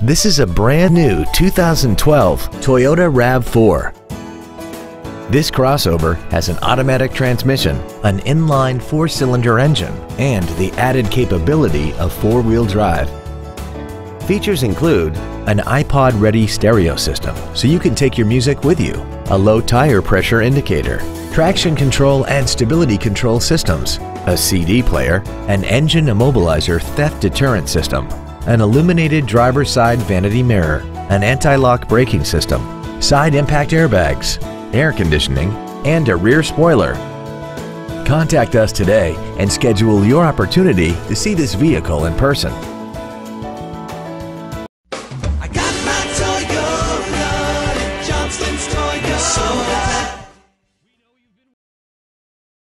This is a brand new 2012 Toyota RAV4. This crossover has an automatic transmission, an inline four-cylinder engine, and the added capability of four-wheel drive. Features include an iPod-ready stereo system, so you can take your music with you, a low tire pressure indicator, traction control and stability control systems, a CD player, an engine immobilizer theft deterrent system, an illuminated driver's side vanity mirror, an anti-lock braking system, side impact airbags, air conditioning, and a rear spoiler. Contact us today and schedule your opportunity to see this vehicle in person.